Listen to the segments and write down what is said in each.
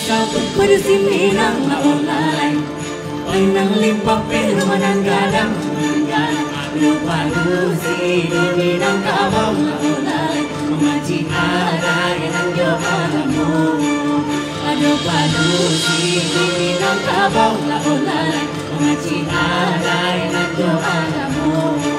isaw Kudu si minang maulay Ay nang limpak pero mananggalang Lupalu si dominang kawaw maulay Kumaji alay ng yopala mo Lupalu si dominang kawaw maulay Kumaji alay ng yopala mo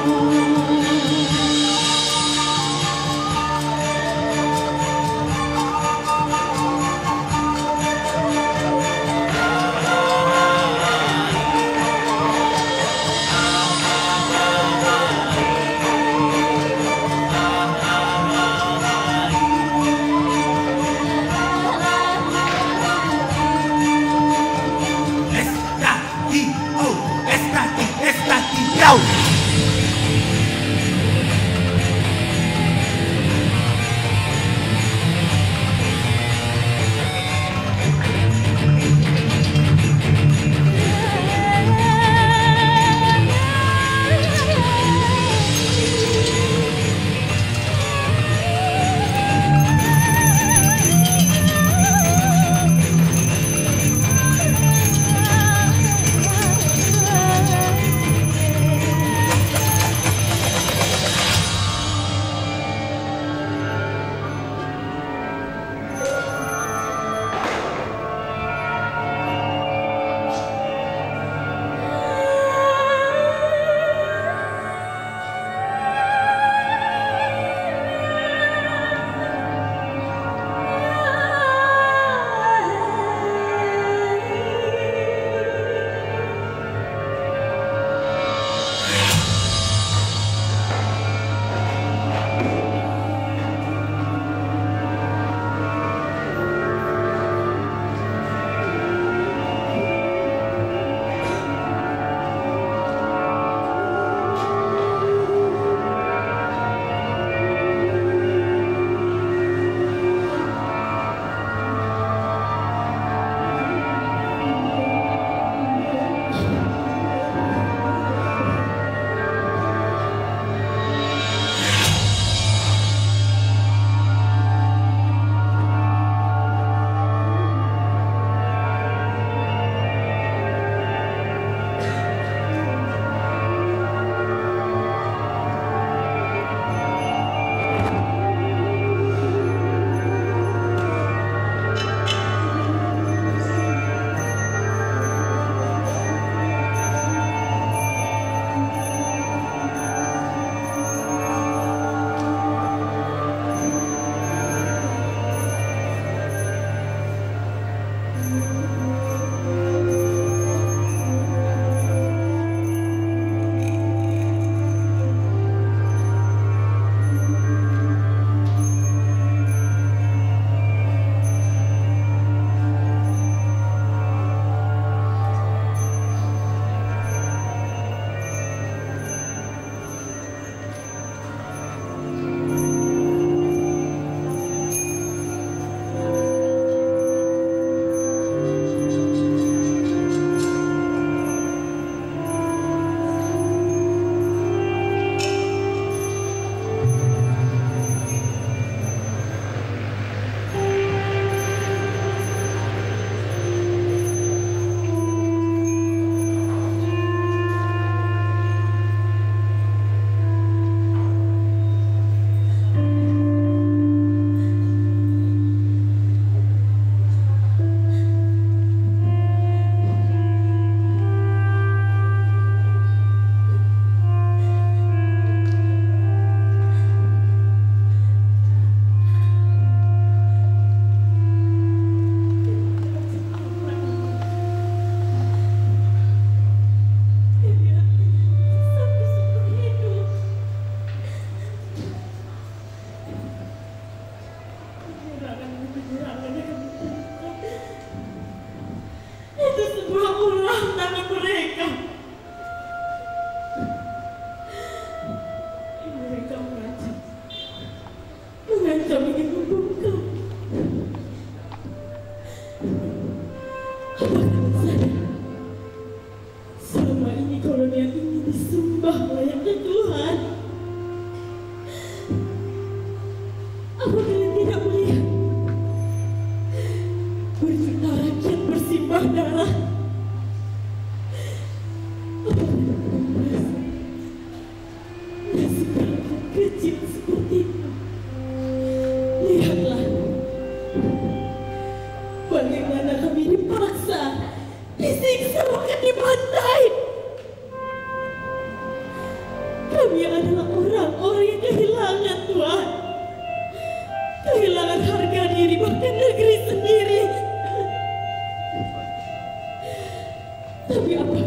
tapi apa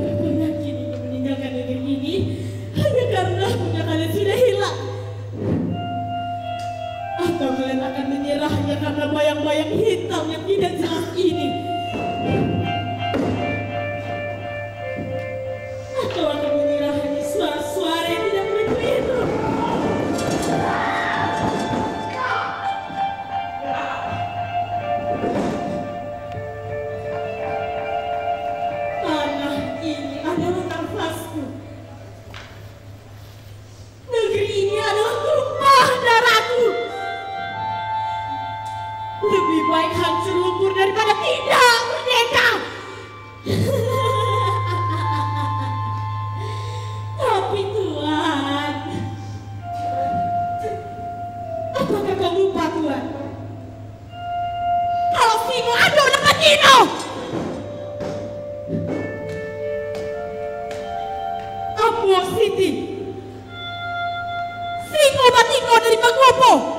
kuwa city. Siko batiko nilipakuwa po.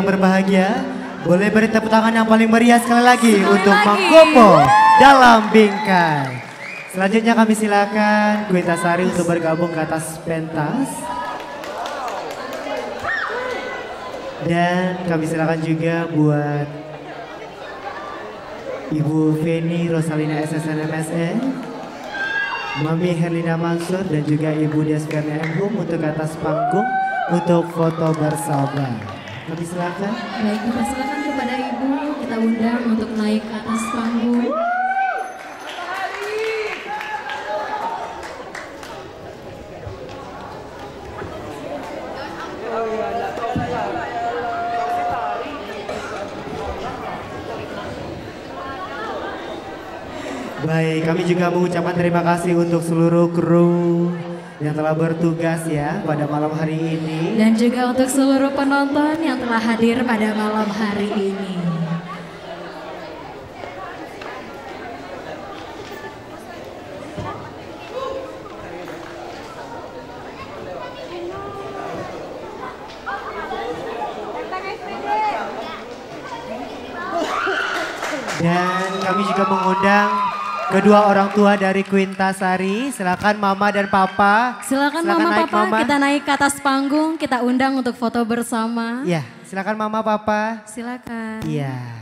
Yang berbahagia, boleh beri tepuk tangan yang paling meriah sekali lagi Sekali untuk lagi. Mangkopo dalam bingkai. Selanjutnya kami silakan Kuita Sari untuk bergabung ke atas pentas. Dan kami silakan juga buat Ibu Feni Rosalina SSN MSN, Mami Herlina Mansur dan juga Ibu M. Hum untuk ke atas panggung untuk foto bersama. Kami silakan. Baik, kita silakan kepada Ibu, kita undang untuk naik ke atas panggung. Baik, kami juga mengucapkan terima kasih untuk seluruh kru yang telah bertugas ya pada malam hari ini. Dan juga untuk seluruh penonton yang telah hadir pada malam hari ini. Dan kami juga mengundang kedua orang tua dari Quintasari. Silakan Mama dan Papa. Silakan, Mama naik, Papa, Mama. kita naik ke atas panggung, kita undang untuk foto bersama. Ya, silakan Mama Papa. Silakan. Iya.